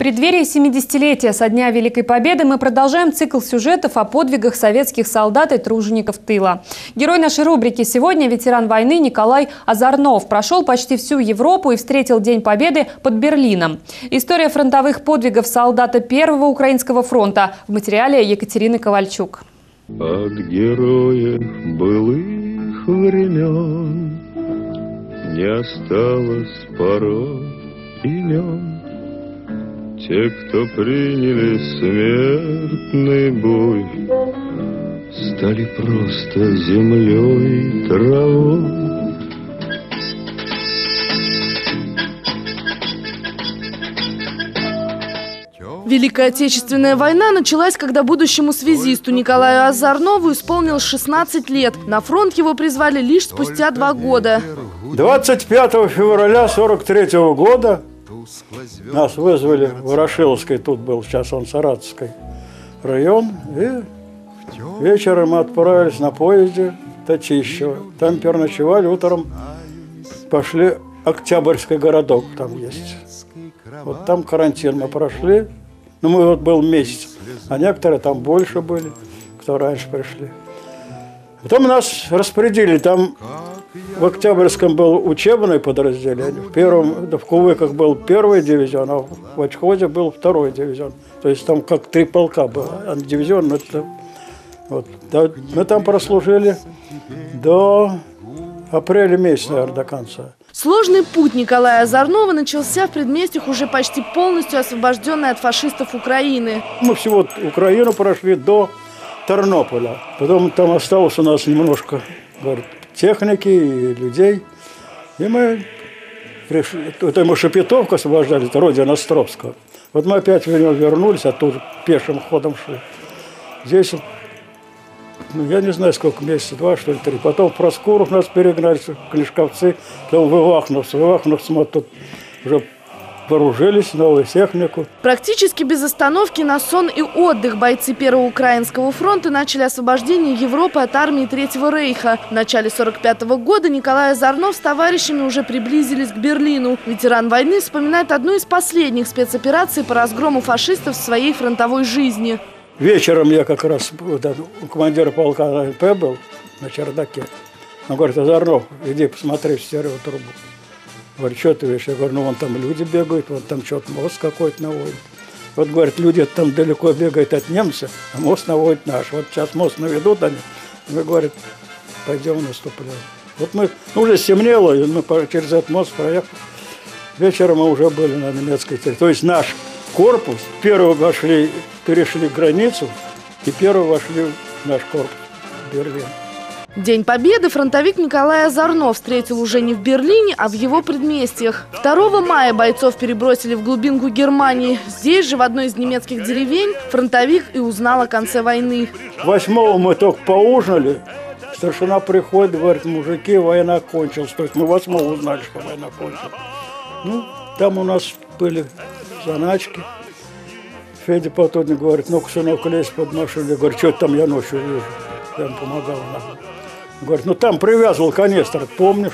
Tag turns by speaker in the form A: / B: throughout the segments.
A: преддверии 70-летия со Дня Великой Победы мы продолжаем цикл сюжетов о подвигах советских солдат и тружеников тыла. Герой нашей рубрики сегодня – ветеран войны Николай Азарнов. Прошел почти всю Европу и встретил День Победы под Берлином. История фронтовых подвигов солдата Первого Украинского фронта в материале Екатерины Ковальчук.
B: От героев былых времен Не осталось порой имен. Те, кто приняли смертный бой, Стали просто землей травой.
C: Великая Отечественная война началась, когда будущему связисту Николаю Азарнову исполнилось 16 лет. На фронт его призвали лишь спустя два года.
D: 25 февраля 43 года нас вызвали в Ворошиловской, тут был сейчас он Саратовский район, и вечером мы отправились на поезде Татищево. Там переночевали, утром пошли Октябрьский городок, там есть. Вот там карантин мы прошли, ну мы вот был месяц, а некоторые там больше были, кто раньше пришли. Потом нас распределили, там в Октябрьском был учебное подразделение, в первом, в Кувыках был первый дивизион, а в Очходе был второй дивизион. То есть там как три полка было, а дивизион, это, вот, да, мы там прослужили до апреля месяца, наверное, до конца.
C: Сложный путь Николая Озорнова начался в предместьях уже почти полностью освобожденной от фашистов Украины.
D: Мы всего Украину прошли до Тернополя. Потом там осталось у нас немножко говорит, техники и людей. И мы пришли, это мы Шепетовку освобождали, это родина Островского. Вот мы опять вернулись, оттуда пешим ходом шли. Здесь, ну, я не знаю, сколько месяцев, два, что ли, три. Потом в Проскуров нас перегнали, Клешковцы, потом в Ивахновцы. В Ивахновцы мы тут уже вооружились, новую технику.
C: Практически без остановки на сон и отдых бойцы Первого Украинского фронта начали освобождение Европы от армии Третьего Рейха. В начале 45 -го года Николай Озорнов с товарищами уже приблизились к Берлину. Ветеран войны вспоминает одну из последних спецопераций по разгрому фашистов в своей фронтовой жизни.
D: Вечером я как раз вот, у командира полка НП был на чердаке. Он говорит, Озорнов, иди посмотри в стереотрубу. Говорит, что ты видишь? Я говорю, ну вон там люди бегают, вот там что-то мост какой-то наводит. Вот, говорит, люди там далеко бегают от немца, а мост наводит наш. Вот сейчас мост наведут они, мы, говорит, пойдем наступляем. Вот мы, ну, уже стемнело, и мы через этот мост проехали. Вечером мы уже были на немецкой территории. То есть наш корпус, первый вошли, перешли границу, и первый вошли в наш корпус в Берлин.
C: День Победы фронтовик Николай Озорнов встретил уже не в Берлине, а в его предместьях. 2 мая бойцов перебросили в глубинку Германии. Здесь же, в одной из немецких деревень, фронтовик и узнал о конце войны.
D: 8 мы только поужинали. Старшина приходит, говорит, мужики, война кончилась. То есть мы 8 узнали, что война кончилась. Ну, там у нас были заначки. Федя Потудник говорит, ну-ка, сынок, лезь под машину. Я говорю, что там я ночью вижу. Я ему помогал. Говорит, ну там привязывал канистр, помнишь?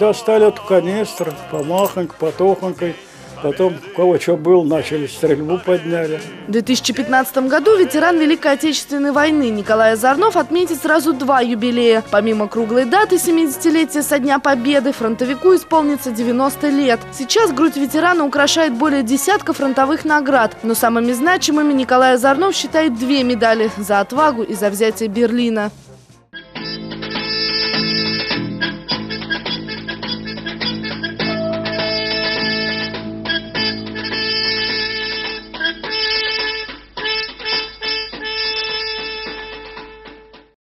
D: Достали эту канистру, помахонько, потохонькой. Потом, кого что был, начали стрельбу подняли.
C: В 2015 году ветеран Великой Отечественной войны Николай Озорнов отметит сразу два юбилея. Помимо круглой даты 70-летия со Дня Победы, фронтовику исполнится 90 лет. Сейчас грудь ветерана украшает более десятка фронтовых наград. Но самыми значимыми Николай Озорнов считает две медали – за отвагу и за взятие Берлина.